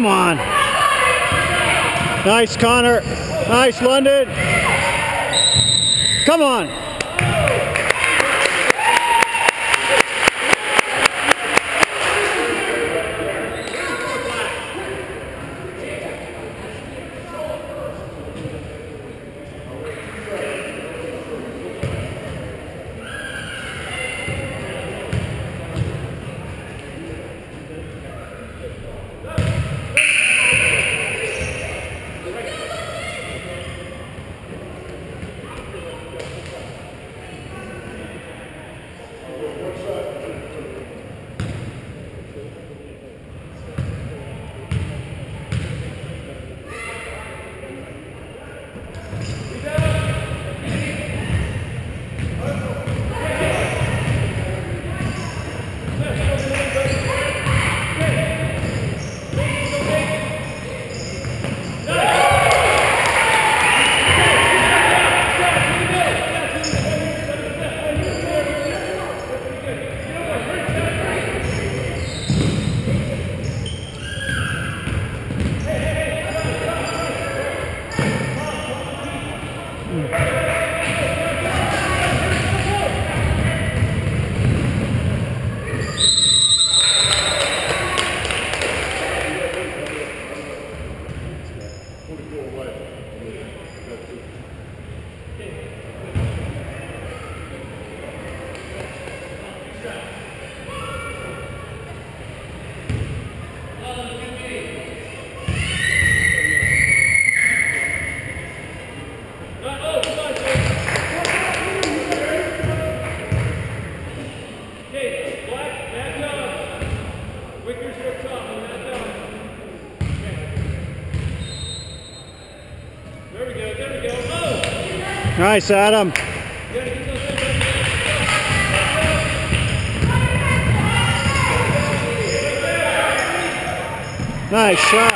Come on. Nice, Connor. Nice, London. Come on. Mm. Nice, Adam. Nice shot.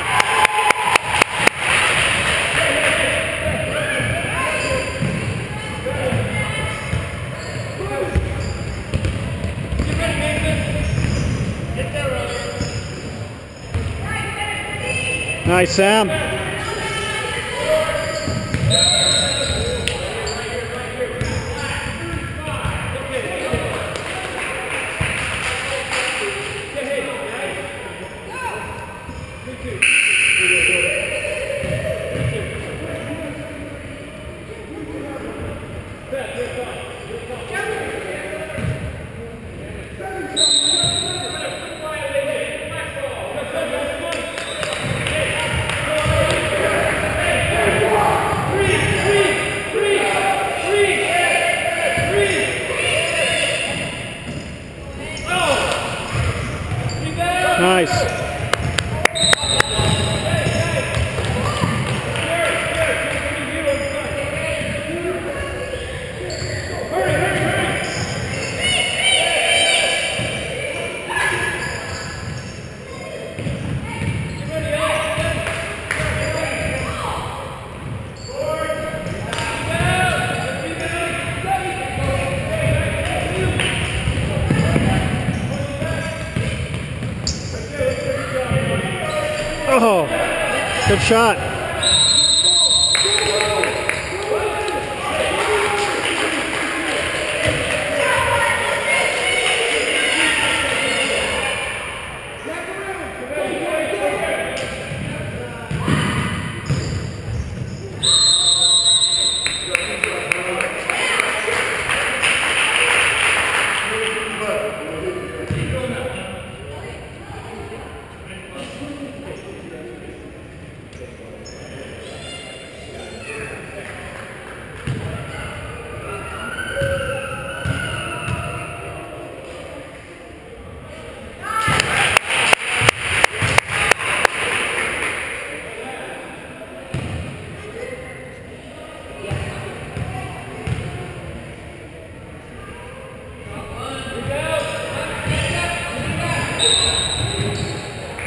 Nice, Sam. Oh, good shot.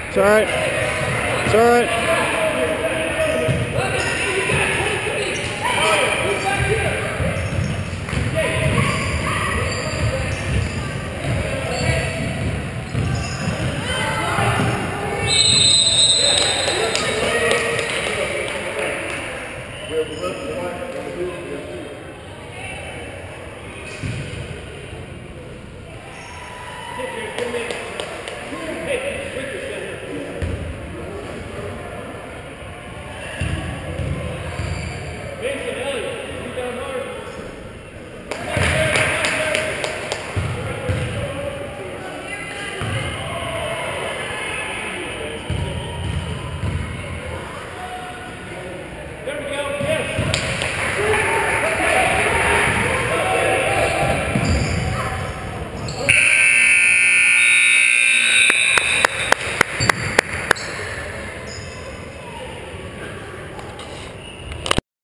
It's all right. It's all right.